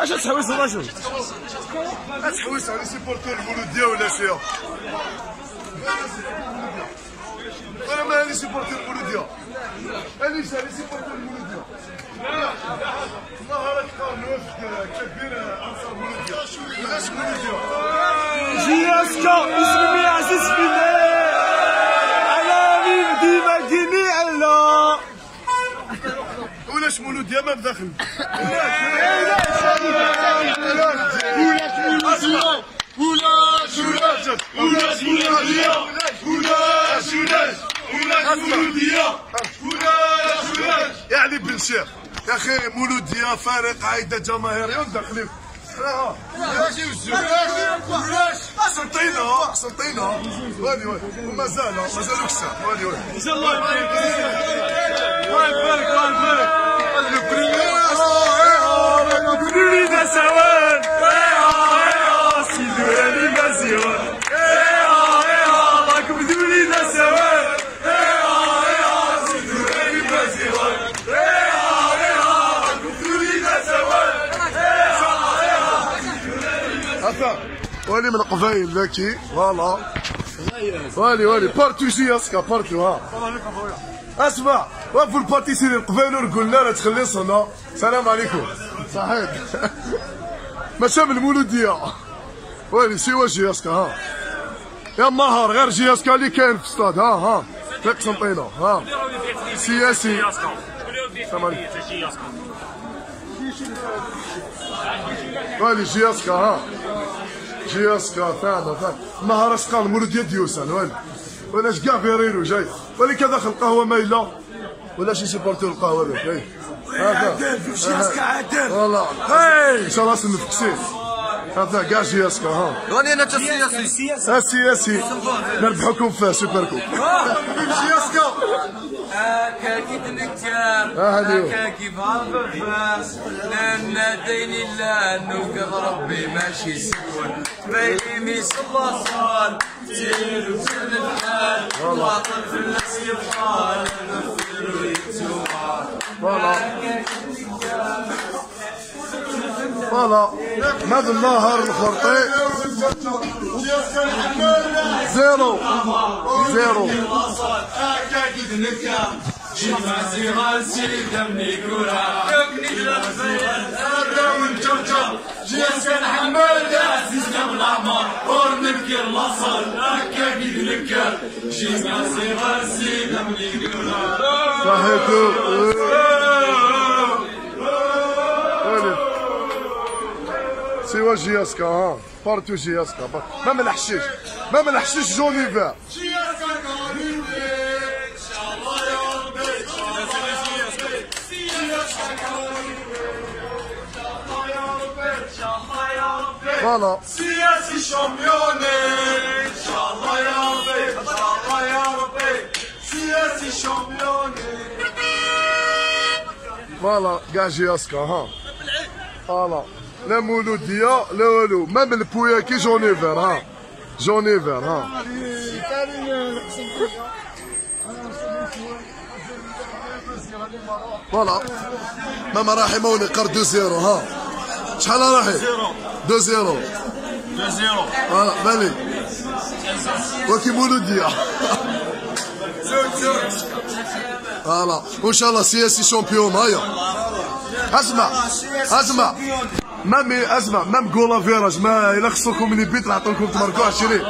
اش تحوس الرجل؟ تحوس على سيبورتور المولوديه ولا شي أنا ما هاني هاني هاني سيبورتور المولوديه نهار قانوس كبير أنصار المولوديه علاش المولوديه جياسكا اسمي عزيز بالله على مين ديما ديني ولاش مولوديه ما بداخل. ولاش ولاش ولاش مولودية ولاش ولاش ولاش مولودية ولاش ولاش يعني بن شيخ. يا أخي مولوديه فريق عايدة جماهيري وداخلين سنطينا سنطينا وادي وادي. ومازال مازال وكسا وادي وادي. ولي من قبايل ذكي فوالا. ولي ولي بارتو جياسكا بارتو ها. اسمع وقفوا الباتيسيري القبايل ورقلنا لا تخلي صنا السلام عليكم. صحيح. ماشي من المولودية. ولي سيوا جياسكا ها. يا مهر غير جياسكا اللي كاين في الصاد ها ها. في قسنطينه ها. سياسي. السلام عليكم. ولي جياسكا ها. جياسكا ثانا ثانا نهار اش قال مولود يد يوسان ولي ولا كاع فيريرو جاي. ولي كذا داخل القهوه مايله ولا شي سيبورتور القهوة ذاك اي هذا. جياسكا عادل والله. هاي. إن شاء الله سنفكسين. هذا كاع جياسكا ها راني أنا تسياسي السياسي نربحوكم في سوبر كوب جياسكا هكا كي تنكتر هذه هو. هكا كيف الفاس لأن ديني لا نوقف ربي ماشي سكون بايمي صلى صال تير وسن الحال واطل في الناس يبقى نفر ويتوما فوالا ماذا النهر الخرطي. زيرو. زيرو. هكا كي تنكر جيما صغار سيدا منيكورا من جوجا جيسا محمد عزيزنا من العمر ورنكر مصر هكا كي تنكر جيما صغار سيدا منيكورا صحيتو سيوا جياسكا ها بارتو جياسكا ما من الحشيش ما من الحشيش jaune et vert voilà سياسي champion ان شاء الله يا ربي ان شاء الله يا ربي سياسي champion voilà كاع جياسكا ها voilà لا مولودية لا والو ميم البوياكي جوني فير ها جوني فير ها فوالا ماما راحي موني قر دو زيرو ها شحال راحي؟ دو زيرو دو زيرو فوالا بالي وكي مولودية فوالا وان شاء الله سياسي شامبيون هيا اسمع اسمع مامي اسمع مام جولا فيراج ما الا خصكم من بيت نعطيكم تماركو 20